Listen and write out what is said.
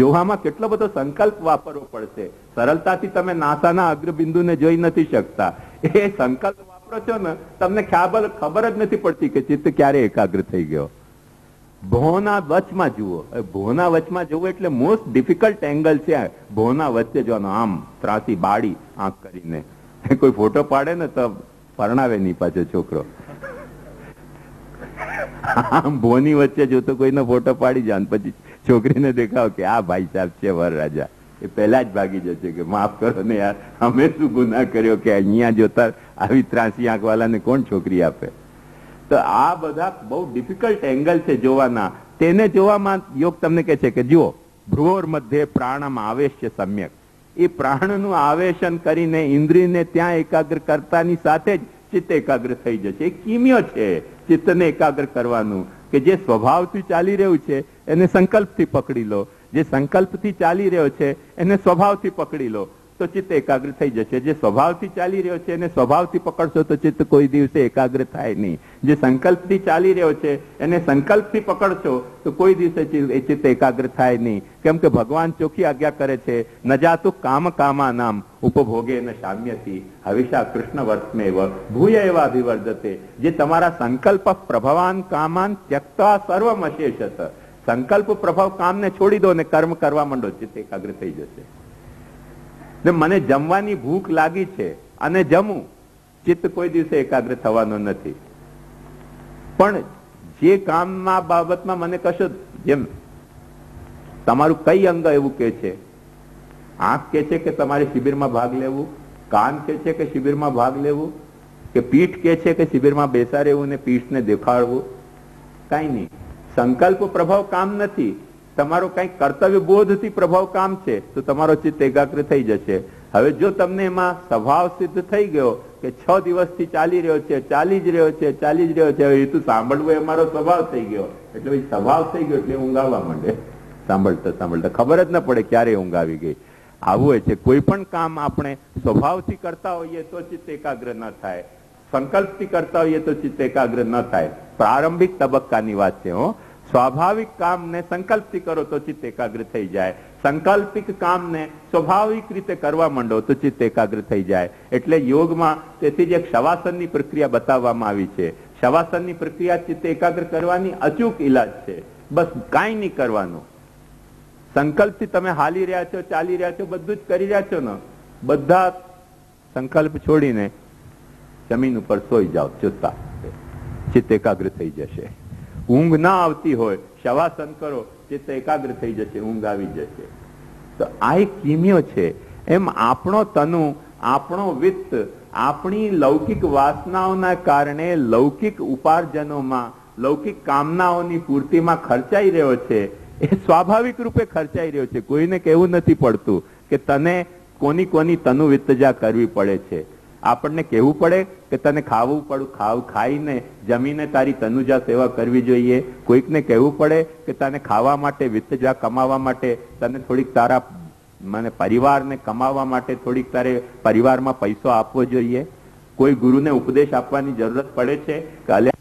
જોવામાં કેટલો બધો સંકલ્પ વાપરવો પડશે. સરળતાથી તમે નાસાના અગ્રબિંદુને જોઈ નથી શકતા. એ સંકલ્પ વાપરો છો ને, તમને ખ્યાલ ખબર જ નથી પડતી કે ચિત્ત ક્યારે એકાગ્ર થઈ ગયો. ભોના વચમાં જુઓ. ભોના વચમાં જુઓ એટલે મોસ્ટ ડિફિકલ્ટ એંગલ છે. ભોના વચ્ચે જોવાનો આમ ત્રાસી બાળી આંખ કરીને. કોઈ ફોટો પાડે ને તો પરણાવે નહીં પાછો છોકરો. આમ ભોની વચ્ચે જોતો કોઈનો ફોટો પાડી જાય પછી છોકરીને દેખાવ કે આ ભાઈ સાહેબ છે વરરાજા એ પહેલા જ ભાગી જશે કે માફ કરો ને યાર, અમે શું ગુના કર્યો કે અહીંયા જોતા આવી ત્રાસી આંખવાલાને કોણ છોકરી આપે? તો આ બધા બહુ ડિફિકલ્ટ એંગલ છે જોવાના. તેને જોવામાં યોગ તમને કહે છે કે જુઓ ભ્રુવોર મધ્યે પ્રાણમ આવેશ્ય સમ્યક. એ પ્રાણનું આવેશન કરીને ઇન્દ્રિયને ત્યાં એકાગ્ર કરતાની સાથે જ ચિત્ત એકાગ્ર થઈ જશે. એ કિમ્યો છે, ચિત્તને એકાગ્ર કરવાનું, કે જે સ્વભાવથી ચાલી રહ્યું છે એને સંકલ્પથી પકડી લો. જે સંકલ્પથી ચાલી રહ્યો છે, એને સ્વભાવથી પકડી લો. તો ચિત્ત એકાગ્ર થઈ જશે. જે સ્વભાવથી ચાલી રહ્યો છે, એને સ્વભાવથી પકડશો તો ચિત્ત કોઈ દિવસે એકાગ્ર થાય નહીં. જે સંકલ્પથી ચાલી રહ્યો છે, એને સંકલ્પથી પકડશો તો કોઈ દિવસે ચિત્ત- એકાગ્ર થાય નહીં. કેમ કે ભગવાન ચોખ્ખી આજ્ઞા કરે છે ન જાતું કામ કામા નામ ઉપભોગે ન શામ્યથી હવિષા કૃષ્ણ વર્તમેવ ભૂય એવા અભિવર્ધતે જે તમારા સંકલ્પ પ્રભવાન કામાન ત્યક્તા સર્વમ અશેષત સંકલ્પ પ્રભાવ કામને છોડી દો ને કર્મ કરવા માંડો, ચિત્ત એકાગ્ર થઈ જશે. ને મને જમવાની ભૂખ લાગી છે અને જમું, ચિત્ત કોઈ દિવસે એકાગ્ર થવાનો નથી. પણ જે કામમાં બાબતમાં મને કશો જેમ તમારું કઈ અંગ એવું કે છે? આંખ કે છે કે તમારે શિબિરમાં ભાગ લેવું? કાન કે છે કે શિબિરમાં ભાગ લેવું? કે પીઠ કે છે કે શિબિરમાં બેસા રહેવું ને પીઠને દેખાડવું? કઈ નહીં. સંકલ્પ પ્રભાવ કામ નથી. તમારો કઈ કર્તવ્ય બોધથી પ્રભાવ કામ છે, તો તમારો ચિત્ત એકાગ્ર થઈ જશે. હવે જો તમને એમાં સ્વભાવ સિદ્ધ થઈ ગયો કે છ દિવસથી ચાલી રહ્યો છે, ચાલી જ રહ્યો છે, ચાલી જ રહ્યો છે, હવે એ તો સાંભળવું એ મારો સ્વભાવ થઈ ગયો. એટલે પછી સ્વભાવ થઈ ગયો એટલે ઊંઘાવા માંડે. સાંભળતા સાંભળતા ખબર જ ન પડે ક્યારે ઊંઘ આવી ગઈ. આવું હોય છે. કોઈ પણ કામ આપણે સ્વભાવથી કરતા હોઈએ તો ચિત્ત એકાગ્ર ન થાય. સંકલ્પથી કરતા હોઈએ તો ચિત્ત એકાગ્ર ન થાય. પ્રારંભિક તબક્કાની વાત છે, હો. સ્વાભાવિક કામને સંકલ્પથી કરો તો ચિત્ત એકાગ્ર થઈ જાય. સંકલ્પિક કામને સ્વાભાવિક રીતે કરવા માંડો તો ચિત્ત એકાગ્ર થઈ જાય. એટલે યોગમાં તેથી જ એક શવાસનની પ્રક્રિયા બતાવવામાં આવી છે. શવાસનની પ્રક્રિયા ચિત્ત એકાગ્ર કરવાની અચૂક ઈલાજ છે. બસ કાંઈ નહીં કરવાનું. સંકલ્પથી તમે હાલી રહ્યા છો, ચાલી રહ્યા છો, બધું જ કરી રહ્યા છો ને. બધા સંકલ્પ છોડીને જમીન ઉપર સોઈ જાઓ, ચુસ્તા ચિત્ત એકાગ્ર થઈ જશે. ઊંઘ ના આવતી હોય, શવાસન કરો, ચિત્ત એકાગ્ર થઈ જશે, ઊંઘ આવી જશે. તો આ એક કિમ્યો છે. એમ આપણો તનુ, આપણો વિત્ત, આપણી લૌકિક વાસનાઓના કારણે લૌકિક ઉપાર્જનોમાં, લૌકિક કામનાઓની પૂર્તિમાં ખર્ચાઈ રહ્યો છે. એ સ્વાભાવિક રૂપે ખર્ચાઈ રહ્યો છે. કોઈને કહેવું નથી પડતું કે તને કોની કોની તનુ વિત્તજા કરવી પડે છે. આપણને કહેવું પડે કે તને ખાવું પડું, ખાવ ખાઈને જમીને તારી તનુજા સેવા કરવી જોઈએ. કોઈકને કહેવું પડે કે તને ખાવા માટે વિત્તજા કમાવા માટે તને થોડીક તારા મને પરિવારને કમાવા માટે થોડીક તારે પરિવારમાં પૈસો આપવો જોઈએ. કોઈ ગુરુને ઉપદેશ આપવાની જરૂરત પડે છે કે